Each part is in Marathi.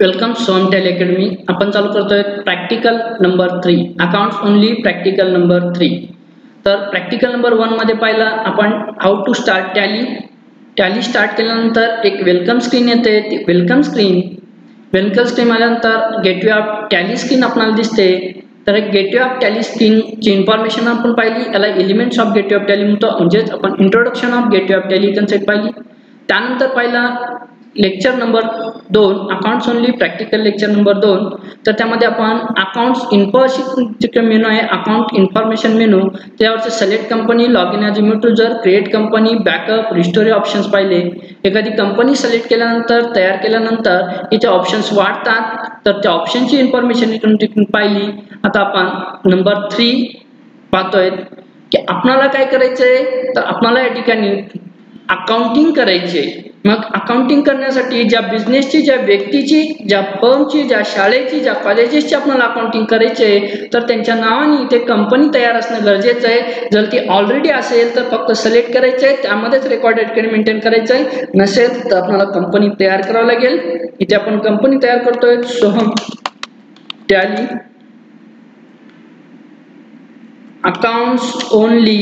वेलकम सोम टेल अकॅडमी आपण चालू करतोय practical number three accounts only practical number three तर प्रॅक्टिकल नंबर वनमध्ये पाहिलं आपण how to start Tally Tally start केल्यानंतर एक वेलकम स्क्रीन येते. ती वेलकम स्क्रीन वेलकम स्क्रीन आल्यानंतर गेटवे ऑफ टॅली स्क्रीन आपल्याला दिसते. तर एक गेटवे ऑफ टॅली स्क्रीनची इन्फॉर्मेशन आपण पाहिली. याला elements of gateway of Tally म्हणतो. म्हणजेच आपण introduction of gateway of Tally concept पाहिली. त्यानंतर पाहिला लेक्चर नंबर दोन accounts only practical lecture number दोन. तर त्यामध्ये आपण अकाउंट्स इन्फॉर्मेशन मेनू आहे. अकाउंट इन्फॉर्मेशन मेनू त्यावरचे select company log in as user create company backup restore options पाहिले. एखादी कंपनी सिलेक्ट केल्यानंतर तयार केल्यानंतर इथे ऑप्शन्स वाढतात. तर त्या ऑप्शनची इन्फॉर्मेशन इकडून पाहिली. आता आपण नंबर थ्री पाहतोय की आपणाला काय करायचं आहे तर आपणाला या ठिकाणी अकाउंटिंग करायचे मग अकाउंटिंग करण्यासाठी ज्या बिझनेसची ज्या व्यक्तीची ज्या फर्मची ज्या शाळेची ज्या कॉलेजेसची आपल्याला अकाउंटिंग आहे तर त्यांच्या नावाने इथे कंपनी तयार असणं गरजेचं आहे. जर ती ऑलरेडी असेल तर फक्त सिलेक्ट करायचं आहे त्यामध्येच रेकॉर्ड ॲटकडे मेंटेन करायचं आहे. नसेल तर आपल्याला कंपनी तयार करावं लागेल. इथे आपण कंपनी तयार करतोय. Soham Tally accounts only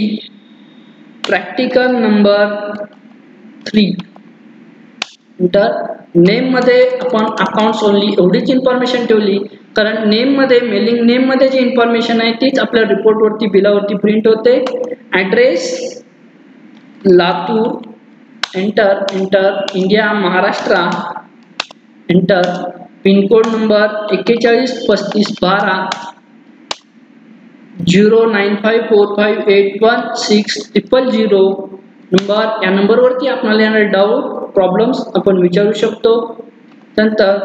practical number three नंतर नेममध्ये आपण अकाउंट ओनली एवढीच इन्फॉर्मेशन ठेवली. कारण नेममध्ये मेलिंग नेममध्ये जी इन्फॉर्मेशन आहे तीच आपल्या रिपोर्टवरती बिलावरती प्रिंट होते. Address Latur enter enter India Maharashtra. Enter pin code number एक्केचाळीस पस्तीस बारा. Zero nine five four five eight one six triple zero. Number या नंबरवरती आपल्याला येणारे डाऊट प्रॉब्लेम्स आपण विचारू शकतो. नंतर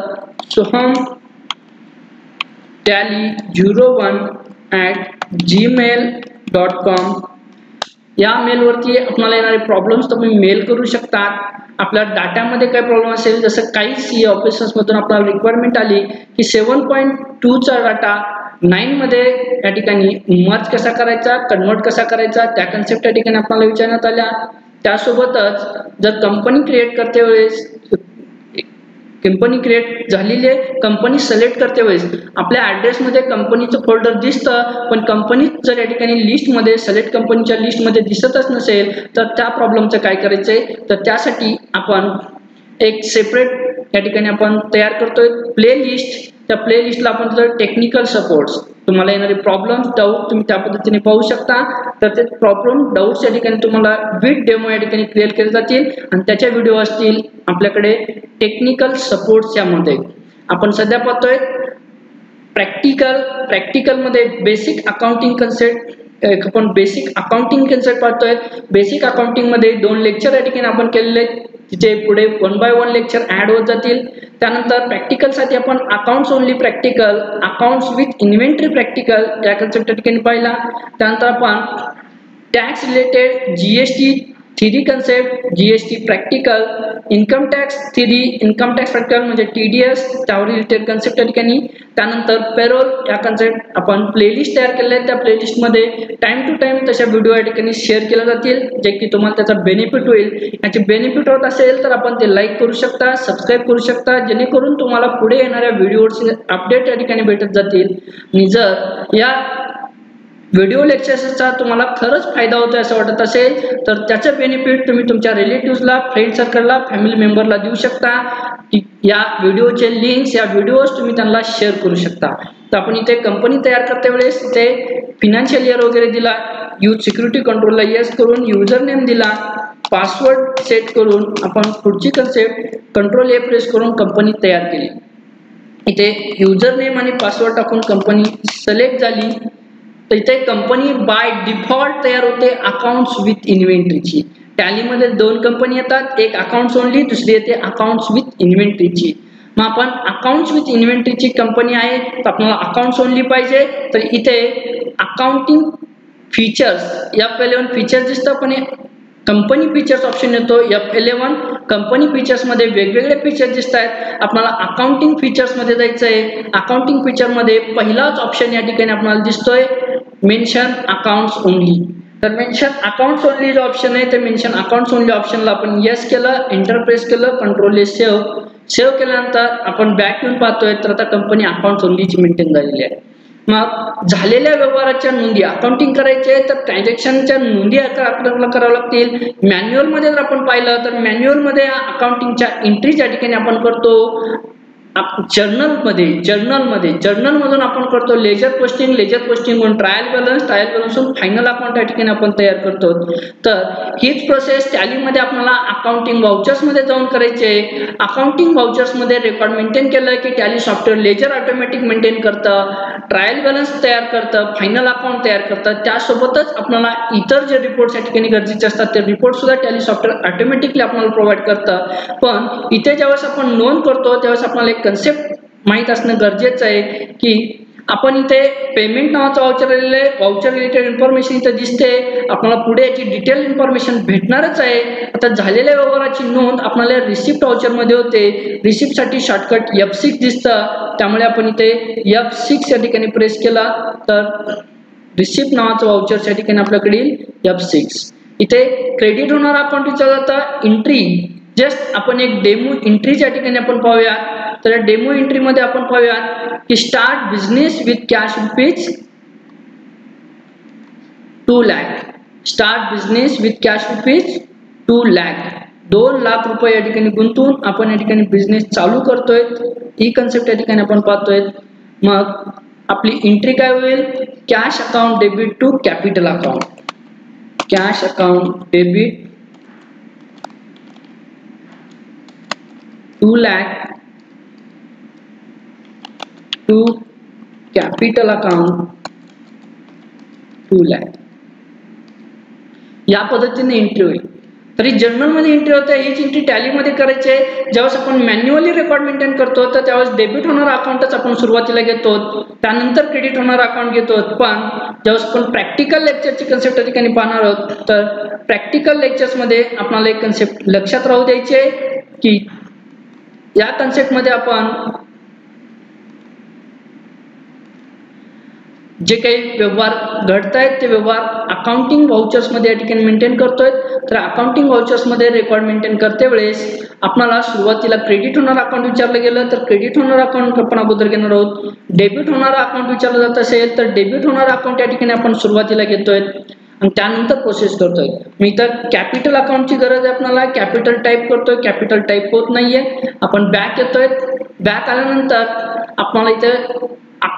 Soham Tally zero one at Gmail dot com या मेलवरती आपल्याला येणारे प्रॉब्लेम्स तुम्ही मेल करू शकता आपल्या डाटामध्ये काय प्रॉब्लेम असेल जसं काही सी ऑफिसर्समधून आपल्याला रिक्वायरमेंट आली की सेवन पॉईंट टूचा डाटा नाईनमध्ये या ठिकाणी मर्ज कसा करायचा कन्वर्ट कसा करायचा त्या कन्सेप्ट या ठिकाणी आपल्याला विचारण्यात आल्या. त्यासोबतच जर कंपनी क्रिएट करते वेळेस कंपनी क्रिएट झालेली आहे कंपनी सिलेक्ट करते वेळेस आपल्या ॲड्रेसमध्ये कंपनीचं फोल्डर दिसतं पण कंपनी जर या ठिकाणी लिस्टमध्ये सिलेक्ट कंपनीच्या लिस्टमध्ये दिसतच नसेल तर त्या प्रॉब्लेमचं काय करायचं आहे तर त्यासाठी आपण एक सेपरेट या ठिकाणी आपण तयार करतोय प्ले लिस्ट त्या प्ले लिस्टला आपण जर टेक्निकल सपोर्ट्स तुम्हाला येणारे प्रॉब्लेम डाऊट तुम्ही त्या पद्धतीने पाहू शकता. तर ते प्रॉब्लेम डाऊट्स या ठिकाणी तुम्हाला विथ डेमो या ठिकाणी क्लिअर केले जातील. आणि त्याच्या व्हिडिओ असतील आपल्याकडे टेक्निकल सपोर्ट्स यामध्ये. आपण सध्या पाहतोय प्रॅक्टिकल प्रॅक्टिकलमध्ये बेसिक अकाउंटिंग कन्सेप्ट आपण बेसिक अकाउंटिंग कन्सेप्ट पाहतोय. बेसिक अकाउंटिंगमध्ये दोन लेक्चर या ठिकाणी आपण केलेले आहेत. तिथे पुढे one by one lecture add होत जातील. त्यानंतर प्रॅक्टिकलसाठी आपण accounts only practical accounts with inventory practical या कन्सेप्ट ठिकाणी पाहिला. त्यानंतर आपण tax related G S T three concept G S T practical income tax three income tax practical म्हणजे टी डी एस त्यावर रिलेटेड कन्सेप्ट या ठिकाणी. त्यानंतर पेरोल या कन्सेप्ट आपण प्लेलिस्ट तयार केले आहेत. त्या प्लेलिस्टमध्ये टाईम टू टाईम तशा व्हिडिओ या ठिकाणी शेअर केल्या जातील जे की तुम्हाला त्याचा बेनिफिट होईल. याचे बेनिफिट होत असेल तर आपण ते लाईक करू शकता सबस्क्राईब करू शकता. जेणेकरून तुम्हाला पुढे येणाऱ्या व्हिडिओचे अपडेट या ठिकाणी भेटत जातील. आणि जर या व्हिडिओ लेक्चर्सचा तुम्हाला खरंच फायदा होतो असं वाटत असेल तर त्याचं बेनिफिट तुम्ही तुमच्या रिलेटिव्हला फ्रेंड सर्कलला फॅमिली मेंबरला देऊ शकता. या व्हिडिओचे लिंक्स या व्हिडिओज तुम्ही त्यांना शेअर करू शकता. तर आपण इथे कंपनी तयार करते वेळेस इथे फिनान्शियल इयर वगैरे दिला यूज सिक्युरिटी कंट्रोलला येस करून युजर नेम दिला पासवर्ड सेट करून आपण पुढची कन्सेप्ट कंट्रोल ए प्रेस करून कंपनी तयार केली. इथे युजर नेम आणि पासवर्ड टाकून कंपनी सिलेक्ट झाली. तर इथे कंपनी बाय डिफॉल्ट तयार होते अकाउंट्स विथ इन्व्हेंटरीची टॅलीमध्ये दोन कंपनी येतात एक अकाउंट्स ओनली दुसरी येते अकाउंट्स विथ इन्व्हेंटरीची मग आपण अकाउंट्स विथ इन्व्हेंटरीची कंपनी आहे तर आपल्याला अकाउंट्स ओनली पाहिजे. तर इथे अकाउंटिंग फीचर्स या पहिले फीचर्स दिसतं पण कंपनी फीचर्स ऑप्शन येतो एफ इलेवन कंपनी फीचर्समध्ये वेगवेगळे फीचर्स दिसत आहेत आपल्याला अकाउंटिंग फीचर्समध्ये जायचं आहे अकाउंटिंग फीचरमध्ये पहिलाच ऑप्शन या ठिकाणी आपल्याला दिसतोय. मेन्शन अकाउंट्स ओनली तर मेन्शन अकाउंट्स ओनली जो ऑप्शन आहे ते मेन्शन अकाउंट्स ओनली ऑप्शनला आपण येस केलं एंटरप्रेस केलं कंट्रोल ए सेव्ह सेव्ह केल्यानंतर आपण बॅक येऊन पाहतोय. तर आता कंपनी अकाउंट ओनलीची मेंटेन झालेली आहे. मग झालेल्या व्यवहाराच्या नोंदी अकाउंटिंग करायचे तर ट्रान्झॅक्शनच्या नोंदी आपल्याला कराव्या लागतील. मॅन्युअलमध्ये जर आपण पाहिलं तर मॅन्युअलमध्ये अकाउंटिंगच्या एंट्री ज्या ठिकाणी आपण करतो. जर्नलमध्ये जर्नलमध्ये जर्नलमधून आपण करतो लेजर पोस्टिंग लेजर पोस्टिंग म्हणून trial balance trial balance final account या ठिकाणी आपण तयार करतो. तर हीच प्रोसेस टॅलीमध्ये आपल्याला अकाउंटिंग वाउचर्समध्ये जाऊन करायचे अकाउंटिंग वाउचर्समध्ये रेकॉर्ड मेंटेन केलं की Tally software ledger automatic maintain करतं ट्रायल बॅलन्स तयार करतं फायनल अकाउंट तयार करतं. त्यासोबतच आपल्याला इतर जे रिपोर्ट्स या ठिकाणी गरजेचे असतात ते रिपोर्ट सुद्धा टॅली सॉफ्टवेअर ऑटोमॅटिकली आपल्याला प्रोव्हाइड करतं. पण इथे ज्यावेळेस आपण नोंद करतो त्यावेळेस आपल्याला कन्सेप्ट माहीत असणं गरजेचं आहे की आपण इथे पेमेंट नावाचं वाउचर आलेलं आहे. वाउचर रिलेटेड इन्फॉर्मेशन इथे दिसते. आपल्याला पुढे याची डिटेल इन्फॉर्मेशन भेटणारच आहे. आता झालेल्या व्यवहाराची नोंद आपल्याला रिसिप्ट वाउचरमध्ये होते. रिसिप्टसाठी शॉर्टकट एफ सिक्स दिसतं. त्यामुळे आपण इथे एफ सिक्स या ठिकाणी प्रेस केला तर रिसिप्ट नावाचं वाउचर या ठिकाणी आपल्याकडे एफ सिक्स इथे क्रेडिट होणारा आपण विचारला जातं एंट्री जस्ट आपण एक डेमो एंट्री या ठिकाणी आपण पाहूया. तर डेमो एंट्रीमध्ये आपण पाहूयात की start business with cash rupees two lakh start business with cash rupees two lakh दोन लाख रुपये या ठिकाणी गुंतवून आपण या ठिकाणी बिझनेस चालू करतोय. ही कन्सेप्ट या ठिकाणी आपण पाहतोय. मग आपली एंट्री काय होईल? Cash account debit to capital account cash account debit two lakh to capital account two lakh या पद्धतीने एंट्री होईल. तरी जर्नलमध्ये एंट्री होते हीच एंट्री टॅलीमध्ये करायची आहे. ज्यावेळेस आपण मॅन्युअली रेकॉर्ड मेंटेन करतो तर त्यावेळेस डेबिट होणारा अकाउंटच आपण सुरुवातीला घेतो. त्यानंतर क्रेडिट होणारा अकाउंट घेतो. पण ज्यावेळेस आपण प्रॅक्टिकल लेक्चरची कन्सेप्ट त्या ठिकाणी पाहणार आहोत तर प्रॅक्टिकल लेक्चर्समध्ये आपणाला एक कन्सेप्ट लक्षात राहू द्यायचे की या कन्सेप्टमध्ये आपण जे काही व्यवहार घडत आहेत ते व्यवहार अकाउंटिंग व्हाउचर्समध्ये या ठिकाणी मेंटेन करतोय तर अकाउंटिंग व्हाउचर्समध्ये रेकॉर्ड मेंटेन करते वेळेस आपणाला सुरुवातीला क्रेडिट होणार अकाउंट विचारलं गेलं तर क्रेडिट होणार अकाउंट आपण अगोदर घेणार आहोत. डेबिट होणारा अकाउंट विचारलं जात असेल तर डेबिट होणारा अकाउंट या ठिकाणी आपण सुरुवातीला घेतोय आणि त्यानंतर प्रोसेस करतोय मी तर कॅपिटल अकाउंटची गरज आहे आपल्याला कॅपिटल टाईप करतोय. कॅपिटल टाईप होत नाहीये. आपण बॅक येतोय बॅक आल्यानंतर आपल्याला इथे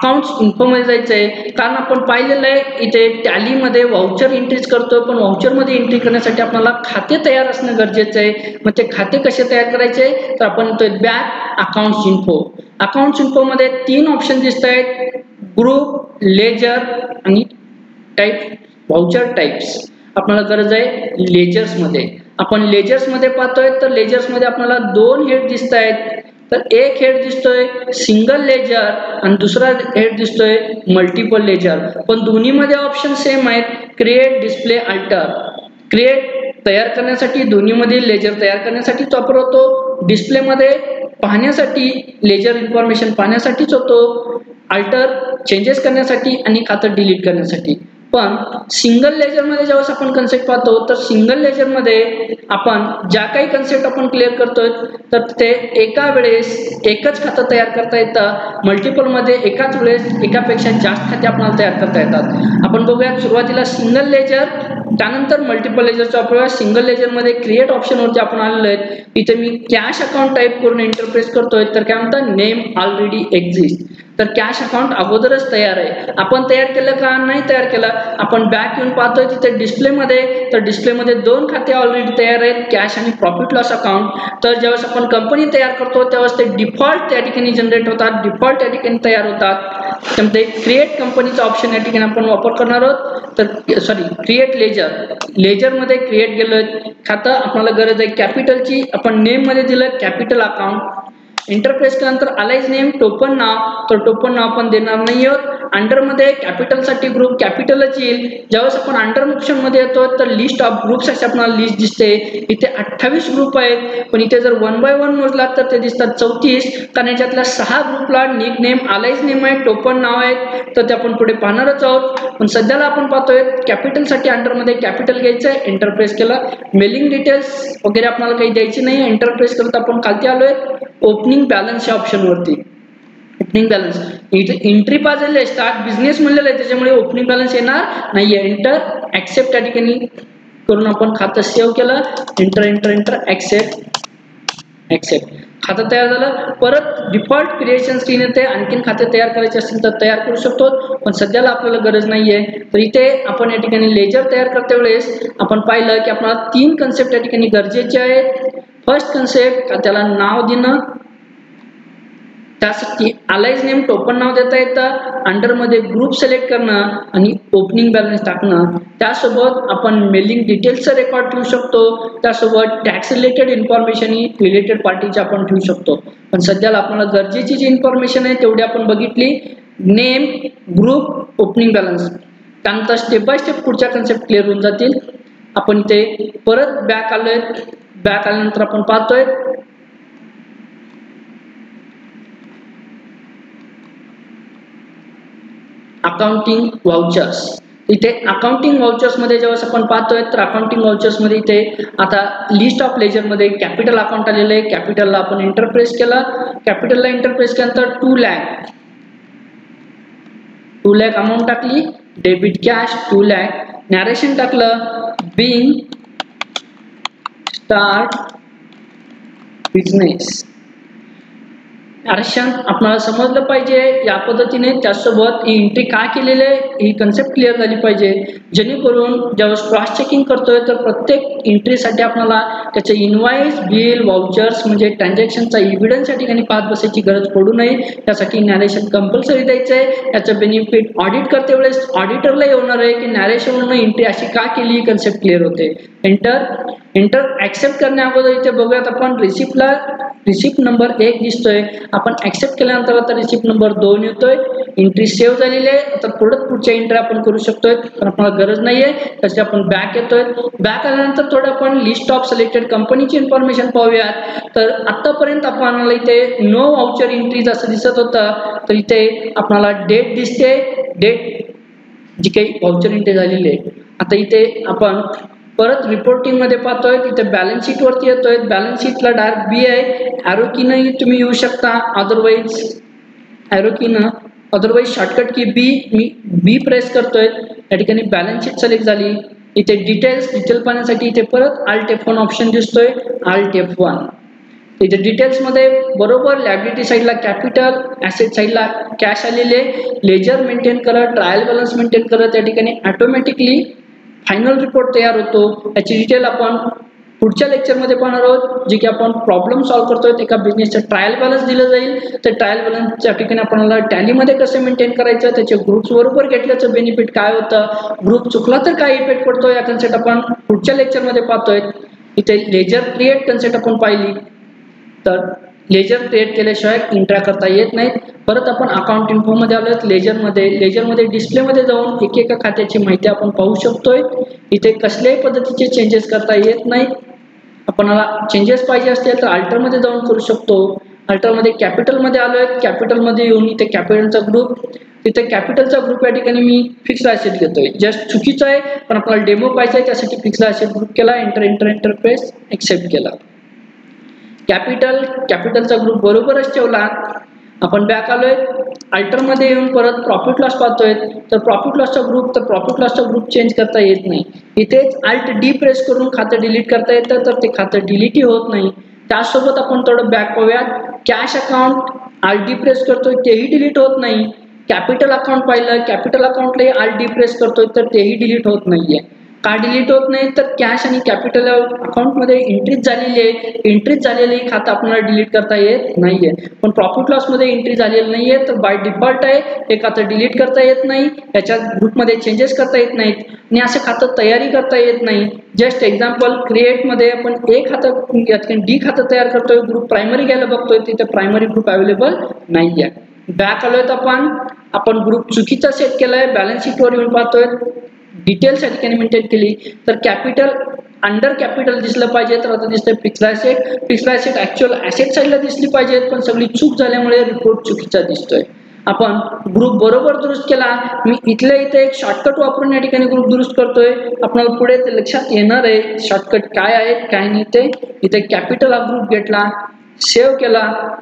अकाउंट्स इन्फोमध्ये जायचं आहे. कारण आपण पाहिलेलं आहे इथे टॅलीमध्ये व्हाउचर एंट्रीज करतो पण व्हाउचरमध्ये एंट्री करण्यासाठी आपल्याला खाते तयार असणं गरजेचं आहे. मग ते खाते कसे तयार करायचे? तर आपण ते बॅक अकाउंट्स इन्फो अकाउंट्स इन्फोमध्ये तीन ऑप्शन दिसत आहेत ग्रुप लेजर आणि टाईप व्हाउचर टाईप्स आपल्याला गरज आहे लेजर्समध्ये आपण लेजर्समध्ये पाहतोय तर लेजर्समध्ये आपल्याला दोन हेड दिसत आहेत तर एक हेड दिसतोय सिंगल लेजर आणि दुसरा हेड दिसतोय मल्टिपल लेजर पण दोन्हीमध्ये ऑप्शन सेम आहेत. क्रिएट डिस्प्ले अल्टर क्रिएट तयार करण्यासाठी दोन्हीमध्ये लेजर तयार करण्यासाठीच वापर होतो. डिस्प्लेमध्ये पाहण्यासाठी लेजर इन्फॉर्मेशन पाहण्यासाठीच होतो. अल्टर चेंजेस करण्यासाठी आणि खातं डिलीट करण्यासाठी. पण सिंगल लेजरमध्ये ज्यावेळेस आपण कन्सेप्ट पाहतो तर सिंगल लेजरमध्ये आपण ज्या काही कन्सेप्ट आपण क्लिअर करतोय तर ते एका वेळेस एकच खातं तयार करता येतं. मल्टिपलमध्ये एकाच वेळेस एकापेक्षा जास्त खाते आपल्याला तयार करता येतात. आपण बघूयात सुरुवातीला सिंगल लेजर त्यानंतर मल्टिपल लेजरचा वापर. सिंगल लेजरमध्ये क्रिएट ऑप्शनवरती आपण आलेलो आहेत. इथे मी कॅश अकाउंट टाईप करून इंटरप्रेस करतोय. तर काय म्हणतात? नेम ऑलरेडी एक्झिस्ट तर कॅश अकाउंट अगोदरच तयार आहे. आपण तयार केलं का? नाही तयार केलं. आपण बॅक येऊन पाहतोय तिथे डिस्प्लेमध्ये तर डिस्प्लेमध्ये दोन खाते ऑलरेडी तयार आहेत कॅश आणि प्रॉफिट लॉस अकाउंट तर ज्यावेळेस आपण कंपनी तयार करतो त्यावेळेस ते डिफॉल्ट त्या ठिकाणी जनरेट होतात. डिफॉल्ट त्या ठिकाणी तयार होतात. त्यामध्ये क्रिएट कंपनीचा ऑप्शन या ठिकाणी आपण वापर करणार आहोत. तर सॉरी क्रिएट लेजर लेजरमध्ये क्रिएट गेलं खातं. आपल्याला गरज आहे कॅपिटलची आपण नेममध्ये दिलं कॅपिटल अकाउंट इंटरप्रेस नंतर अलाइज नेम टोपन नाव तर टोपन नाव आपण देणार नाही आहोत अंडरमध्ये कॅपिटलसाठी ग्रुप कॅपिटलच येईल. ज्यावेळेस आपण अंडरमध्ये येतो तर लिस्ट ऑफ ग्रुप्स अशी आपल्याला लिस्ट दिसते. इथे अठ्ठावीस ग्रुप आहेत. पण इथे जर वन बाय वन मोजला तर ते दिसतात चौतीस. कारण याच्यातल्या सहा ग्रुपला निक नेम आलाईज नेम आहे टोपन नाव आहे तर ते आपण पुढे पाहणारच आहोत. पण सध्याला आपण पाहतोय कॅपिटलसाठी अंडरमध्ये कॅपिटल घ्यायचं आहे. एंटरप्रेस केलं. मेलिंग डिटेल्स वगैरे आपल्याला काही द्यायची नाही एंटरप्रेस करत आपण खालती आलोय. ओपनिंग बॅलन्स या ऑप्शनवरती ओपनिंग बॅलन्स इथे एंट्री पाहिजे स्टार्ट बिझनेस म्हणलेलं आहे. त्याच्यामुळे ओपनिंग बॅलन्स येणार नाही. एंटर ऍक्सेप्ट त्या ठिकाणी करून आपण खातं सेव्ह केलं. Enter enter enter accept accept खातं तयार झालं. परत डिफॉल्ट क्रिएशन स्क्रीन येते. आणखीन खाते तयार करायचे असतील तर तयार करू शकतो. पण सध्याला आपल्याला गरज नाहीये. तर इथे आपण या ठिकाणी लेजर तयार करते वेळेस आपण पाहिलं की आपल्याला तीन कन्सेप्ट या ठिकाणी गरजेचे आहेत. फर्स्ट कन्सेप्ट त्याला नाव देणं. त्यासाठी अलाइज नेम टोपन नाव देता येतं. अंडरमध्ये ग्रुप सिलेक्ट करणं आणि ओपनिंग बॅलन्स टाकणं. त्यासोबत आपण मेलिंग डिटेल्सचं रेकॉर्ड ठेवू शकतो. त्यासोबत टॅक्स रिलेटेड इन्फॉर्मेशन ही रिलेटेड पार्टीची आपण ठेवू शकतो. पण सध्याला आपल्याला गरजेची जी इन्फॉर्मेशन आहे तेवढी आपण बघितली. नेम ग्रुप ओपनिंग बॅलन्स त्यानंतर स्टेप बाय स्टेप पुढच्या कन्सेप्ट क्लिअर होऊन जातील. आपण ते परत बॅक आलोय. बॅक आल्यानंतर आपण पाहतोय. अकाउंटिंग वाउचर्स इथे अकाउंटिंग वाउचर्समध्ये जेव्हा आपण पाहतोय तर अकाउंटिंग वाउचर्समध्ये इथे आता लिस्ट ऑफ लेजरमध्ये कॅपिटल अकाउंट आलेलं आहे. कॅपिटलला आपण इंटरप्रेस केलं. कॅपिटलला इंटरप्रेस केल्यानंतर two lakh two lakh amount टाकली. Debit cash two lakh narration टाकलं. बिंग स्टार्ट बिझनेस आरक्षण आपणाला समजलं पाहिजे. या पद्धतीने त्यासोबत ही एंट्री का केलेली आहे ही कन्सेप्ट क्लिअर झाली पाहिजे. जेणेकरून ज्यावेळेस क्रॉस चेकिंग करतोय तर प्रत्येक एंट्रीसाठी आपल्याला त्याचे इनवाईस बिल वाउचर्स म्हणजे ट्रान्झॅक्शनचा इव्हिडन्स या ठिकाणी पाहत बसायची गरज पडू नये. त्यासाठी नॅरेशन कंपल्सरी द्यायचं आहे त्याचं बेनिफिट ऑडिट करते वेळेस ऑडिटरला येणार आहे की नॅरेशनवरनं एंट्री अशी का केली ही कन्सेप्ट क्लिअर होते. एंटर एंटर ऍक्सेप्ट करण्या अगोदर इथे बघूयात आपण. रिसिप्टला रिसिप्ट नंबर एक दिसतोय. आपण ऍक्सेप्ट केल्यानंतर आता रिसिप्ट नंबर दोन येतोय. एंट्री सेव्ह झालेली आहे. तर परत पुढच्या एंट्री आपण करू शकतोय. पण आपल्याला गरज नाहीये. तसे आपण बॅक येतोय. बॅक आल्यानंतर थोडं आपण लिस्ट ऑफ सिलेक्टेड कंपनीची इन्फॉर्मेशन पाहूयात. तर आतापर्यंत आपल्याला इथे नो वाउचर एंट्रीज असं दिसत होतं. तर इथे आपल्याला डेट दिसते. डेट जी काही वाउचर एंट्री झालेली आहे. आता इथे आपण परत रिपोर्टिंगमध्ये पाहतोय तिथे बॅलन्स शीट वरती येतोय. बॅलन्स शीटला डायरेक्ट बी आहे ॲरो तुम्ही येऊ शकता. अदरवाईज ॲरो अदरवाईज शॉर्टकट की बी मी बी प्रेस करतोय. या ठिकाणी बॅलन्स शीट सिलेक्ट झाली. इथे डिटेल्स डिटेल पाहण्यासाठी इथे परत आल्ट एफ वन ऑप्शन दिसतोय. आल्ट एफ वन इथे डिटेल्समध्ये बरोबर लॅबिलिटी साईडला कॅपिटल ॲसेट साईडला कॅश आलेले लेजर मेंटेन करत ट्रायल बॅलन्स मेंटेन करत या ठिकाणी ऑटोमॅटिकली फायनल रिपोर्ट तयार होतो. याची डिटेल आपण पुढच्या लेक्चरमध्ये पाहणार आहोत. जे की आपण प्रॉब्लेम सॉल्व्ह करतोय एका बिझनेसचं ट्रायल बॅलन्स दिलं जाईल. तर ट्रायल बॅलन्सच्या ठिकाणी आपल्याला टॅलीमध्ये कसं मेंटेन करायचं त्याचे ग्रुप्स बरोबर घेतल्याचं बेनिफिट काय होतं ग्रुप चुकला तर काय इफेक्ट पडतो या कन्सेप्ट आपण पुढच्या लेक्चरमध्ये पाहतोय. इथे लेजर क्रिएट कन्सेप्ट आपण पाहिली. तर लेजर क्रिएट केल्याशिवाय इंट्रा करता येत नाहीत. परत आपण अकाउंट इन्फोमध्ये आलो लेजरमध्ये लेजरमध्ये डिस्प्लेमध्ये जाऊन एक एका खात्याची माहिती आपण पाहू शकतोय. इथे कसल्याही पद्धतीचे चेंजेस करता येत नाही. आपणाला चेंजेस पाहिजे असतील तर अल्टरमध्ये जाऊन करू शकतो. अल्टरमध्ये कॅपिटलमध्ये आलो आहे कॅपिटलमध्ये येऊन इथे कॅपिटलचा ग्रुप तिथे कॅपिटलचा ग्रुप या ठिकाणी मी फिक्स ॲसेट घेतोय. जस्ट चुकीचं आहे पण आपल्याला डेमो पाहिजे आहे. त्यासाठी फिक्स ॲसेट ग्रुप केला. Enter enter enter press accept केला. कॅपिटल कॅपिटलचा ग्रुप बरोबरच ठेवला. आपण बॅक आलोय. अल्टरमध्ये येऊन परत प्रॉफिट लॉस पाहतोय. तर प्रॉफिट लॉसचा ग्रुप तर प्रॉफिट लॉसचा ग्रुप चेंज करता येत नाही. इथेच अल्ट डी प्रेस करून खातं डिलीट करता येतं तर ते खातं डिलीटही होत नाही. त्यासोबत आपण थोडं बॅक पाहूयात. Cash account alt D press करतोय तेही डिलीट होत नाही. कॅपिटल अकाउंट पाहिलं कॅपिटल अकाउंटलाही आल डी प्रेस करतोय तर तेही डिलीट होत नाहीये. का डिलीट होत नाही तर कॅश आणि कॅपिटल अकाउंटमध्ये एंट्रीज झालेली आहे. एंट्रीज झालेली खातं आपल्याला डिलीट करता येत नाहीये. पण प्रॉफिट लॉसमध्ये एंट्री झालेली नाहीये तर बाय डिफॉल्ट आहे. हे खातं डिलीट करता येत नाही. याच्या ग्रुपमध्ये चेंजेस करता येत नाहीत. आणि असं खातं तयारी करता येत नाही. जस्ट एक्झाम्पल क्रिएटमध्ये आपण ए खातं डी खातं तयार करतोय. ग्रुप प्रायमरी घ्यायला बघतोय. तिथे प्रायमरी ग्रुप अवेलेबल नाही आहे बॅक आलोय आपण. आपण ग्रुप चुकीचा सेट केलाय. बॅलन्स शीटवर येऊन पाहतोय. डिटेल्स या ठिकाणी मेंटेन केली. तर कॅपिटल अंडर कॅपिटल दिसलं पाहिजे तर आता दिसतंय fixed asset fixed asset actual asset साईडला दिसली पाहिजेत पण सगळी चूक झाल्यामुळे रिपोर्ट चुकीचा दिसतोय. आपण ग्रुप बरोबर दुरुस्त केला. मी इथल्या इथे एक शॉर्टकट वापरून या ठिकाणी ग्रुप दुरुस्त करतोय. आपल्याला पुढे ते लक्षात येणार आहे शॉर्टकट काय आहे काय नाही ते. इथे कॅपिटल हा ग्रुप घेतला. सेव्ह केला.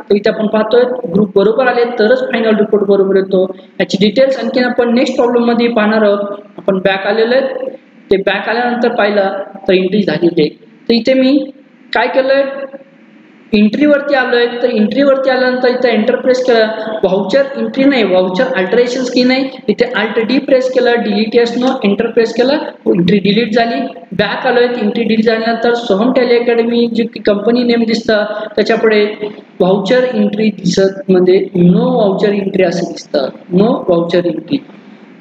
तर इथे आपण पाहतोय ग्रुप बरोबर आले तरच फायनल रिपोर्ट बरोबर येतो. याची डिटेल्स आणखीन आपण नेक्स्ट प्रॉब्लेममध्ये पाहणार आहोत. आपण बॅक आलेलो आहेत. ते बॅक आल्यानंतर पाहिलं तर एंट्री झाली होते. तर इथे मी काय केलंय? एंट्रीवरती आलोय. तर एंट्रीवरती आल्यानंतर इथं एंटर प्रेस केलं. व्हाउचर एंट्री नाही व्हाउचर अल्टरेशन की नाही. इथे अल्ट डी प्रेस केलं delete S no enter press केलं. एंट्री डिलीट झाली. बॅक आलोय एंट्री डिलीट झाल्यानंतर सोहम टेली अकॅडमी जी कंपनी नेम दिसतं त्याच्यापुढे व्हाउचर एंट्री दिसत मध्ये नो व्हाउचर एंट्री असं दिसतं. नो व्हाउचर एंट्री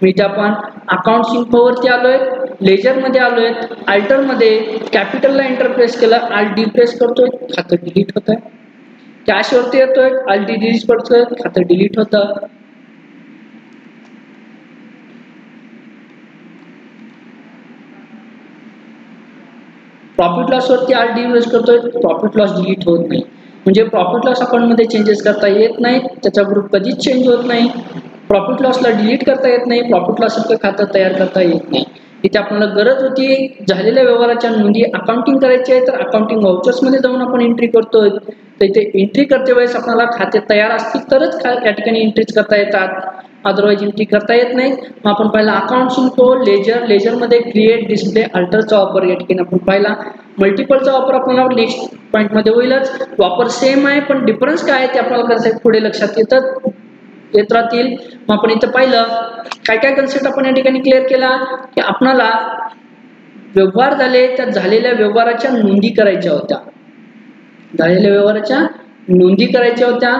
मी त्या आपण अकाउंट इन्फोवरती आलोय लेजरमध्ये आलोय अल्टरमध्ये कॅपिटलला एंटर प्रेस केलं आल डी प्रेस करतोय खातं डिलीट होतं कॅशवरती येतोय आल डी डिलीट करतोय खातं डिलीट होतं. प्रॉफिट लॉस वरती आर डी करतोय प्रॉफिट लॉस डिलीट होत नाही. म्हणजे प्रॉफिट लॉस अकाउंटमध्ये चेंजेस करता येत नाही त्याचा ग्रुप कधीच चेंज होत नाही. प्रॉफिट लॉसला डिलीट करता येत नाही प्रॉफिट लॉस खातं तयार करता येत नाही. इथे आपल्याला गरज होती झालेल्या व्यवहाराच्या नोंदी अकाउंटिंग करायची आहे तर अकाउंटिंग व्हाउचर्समध्ये जाऊन आपण एंट्री करतोय. तर इथे एंट्री करते वेळेस आपल्याला खाते तयार असतील तरच या ठिकाणी एंट्रीज करता येतात. अदरवाईज एंट्री करता येत नाही. मग आपण पाहिला अकाउंट सुनतो लेजर लेजरमध्ये क्रिएट डिस्प्ले अल्टरचा वापर या ठिकाणी आपण पाहिला मल्टिपलचा वापर आपल्याला नेक्स्ट पॉईंटमध्ये होईलच. वापर सेम आहे पण डिफरन्स काय आहे ते आपल्याला करायचं पुढे लक्षात येतात येत राहतील. मग आपण इथं पाहिलं काय काय कन्सेप्ट आपण या ठिकाणी क्लिअर केला? की आपणाला व्यवहार झाले त्या झालेल्या व्यवहाराच्या नोंदी करायच्या होत्या. झालेल्या व्यवहाराच्या नोंदी करायच्या होत्या.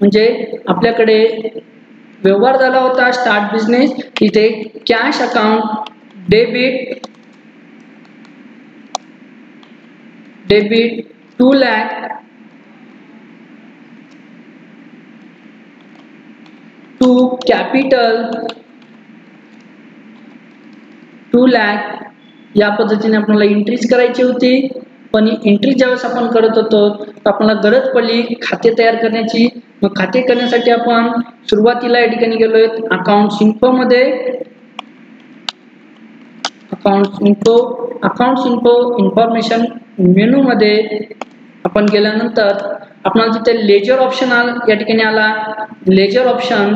म्हणजे आपल्याकडे व्यवहार होता स्टार्ट बिझनेस इथे cash account debit debit two lakh to capital two lakh या पद्धतीने आपल्याला एंट्रीज करायची होती. पण एंट्री ज्यावेळेस आपण करत होतो तर आपल्याला गरज पडली खाते तयार करण्याची. मग खाते करण्यासाठी आपण सुरुवातीला या ठिकाणी गेलोय अकाउंटमध्ये. Account info account info information मेनूमध्ये आपण गेल्यानंतर आपल्याला तिथे लेजर ऑप्शन आला या ठिकाणी आला. लेजर ऑप्शन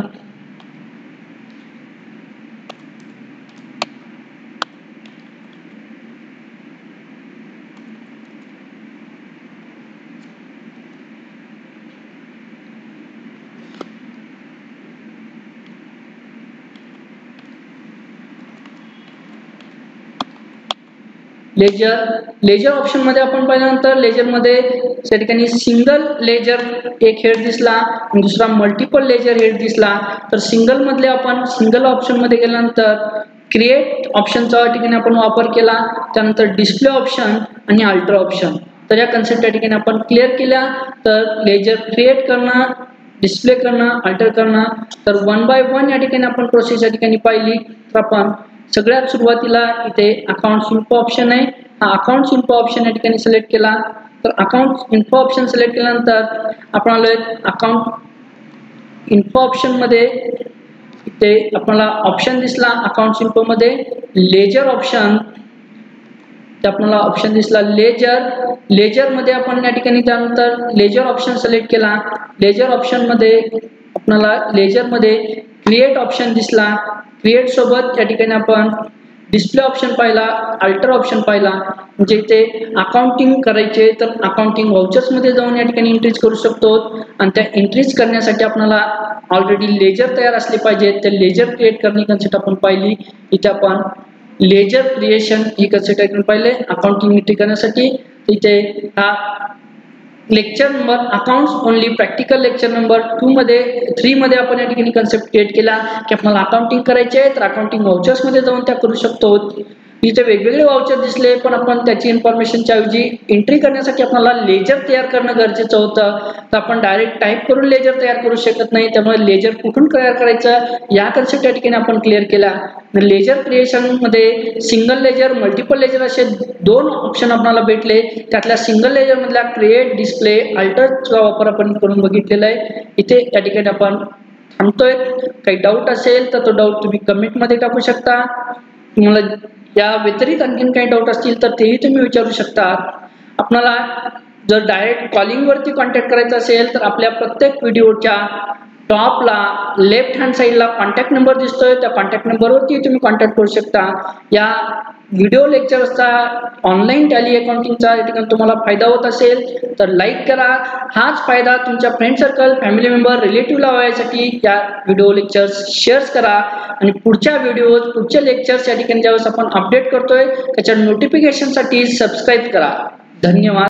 लेजर लेजर ऑप्शनमध्ये आपण पाहिल्यानंतर लेजरमध्ये त्या ठिकाणी सिंगल लेजर एक हेड दिसला दुसरा मल्टिपल लेजर हेड दिसला. तर सिंगल मधले आपण सिंगल ऑप्शनमध्ये गेल्यानंतर क्रिएट ऑप्शनचा ठिकाणी आपण वापर केला. त्यानंतर डिस्प्ले ऑप्शन आणि अल्ट्रा ऑप्शन तर या कन्सेप्ट त्या ठिकाणी आपण क्लिअर केल्या. तर लेजर क्रिएट करणं डिस्प्ले करणं अल्टर करणं. तर वन बाय वन या ठिकाणी आपण प्रोसेस या ठिकाणी पाहिली. तर आपण सगळ्यात सुरुवातीला इथे अकाउंट शुल्क ऑप्शन आहे. हा अकाउंट शुल्क ऑप्शन या ठिकाणी सिलेक्ट केला. तर अकाउंट इन्फो ऑप्शन सिलेक्ट केल्यानंतर आपण आलो अकाउंट इन्फो ऑप्शनमध्ये इथे आपल्याला ऑप्शन दिसला अकाउंट इन्फो मध्ये. लेजर ऑप्शन ते आपल्याला ऑप्शन दिसला लेजर लेजरमध्ये आपण या ठिकाणी त्यानंतर लेजर ऑप्शन सिलेक्ट केला. लेजर ऑप्शनमध्ये आपल्याला लेजरमध्ये क्रिएट ऑप्शन दिसला. क्रिएट सोबत या ठिकाणी आपण डिस्प्ले ऑप्शन पाहिला अल्टर ऑप्शन पाहिला. म्हणजे ते अकाउंटिंग करायचे तर अकाउंटिंग व्हाउचर्समध्ये जाऊन या ठिकाणी एंट्रीज करू शकतो. आणि त्या एंट्रीज करण्यासाठी आपल्याला ऑलरेडी लेजर तयार असले पाहिजे ते लेजर क्रिएट करणे कन्सेप्ट आपण पाहिली. इथे आपण लेजर क्रिएशन ही कन्सेप्ट पाहिले. अकाउंटिंग एंट्री करण्यासाठी. इथे हा lecture number accounts only practical lecture number two मध्ये थ्री मध्ये आपण या ठिकाणी कन्सेप्ट क्रिएट केला की आपल्याला अकाउंटिंग करायचे आहे तर अकाउंटिंगमध्ये जाऊन त्या करू शकतो. इथे वेगवेगळे वाउचर दिसले पण आपण त्याची इन्फॉर्मेशनच्या ऐवजी एंट्री करण्यासाठी आपल्याला लेजर तयार करणं गरजेचं होतं. तर आपण डायरेक्ट टाईप करून लेजर तयार करू शकत नाही. त्यामुळे लेजर कुठून तयार करायचं या कन्सेप्ट या ठिकाणी आपण क्लिअर केला. लेजर क्रिएशनमध्ये सिंगल लेजर मल्टिपल लेजर असे दोन ऑप्शन आपल्याला भेटले. त्यातल्या सिंगल लेजर मधल्या क्रिएट डिस्प्ले अल्टरचा वापर आपण करून बघितलेला आहे. इथे या ठिकाणी आपण थांबतोय. काही डाऊट असेल तर तो डाऊट तुम्ही कमेंटमध्ये टाकू शकता. तुम्हाला या व्यतिरिक्त आणखीन काही डाऊट असतील तर तेही तुम्ही विचारू शकता. आपणाला जर डायरेक्ट कॉलिंगवरती कॉन्टॅक्ट करायचा असेल तर आपल्या प्रत्येक व्हिडिओच्या टॉपला लेफ्ट हँड साईडला कॉन्टॅक्ट नंबर दिसतोय. त्या कॉन्टॅक्ट नंबरवरती तुम्ही कॉन्टॅक्ट करू शकता. या व्हिडिओ लेक्चरचा ऑनलाईन टॅली अकाउंटिंगचा या ठिकाणी तुम्हाला फायदा होत असेल तर लाईक करा. हाच फायदा तुमच्या फ्रेंड सर्कल फॅमिली मेंबर रिलेटिव्हला व्हायसाठी या व्हिडिओ लेक्चर्स शेअर्स करा. आणि पुढच्या व्हिडिओज पुढच्या लेक्चर्स या ठिकाणी ज्यावेळेस आपण अपडेट करतोय त्याच्या नोटिफिकेशनसाठी सबस्क्राईब करा. धन्यवाद.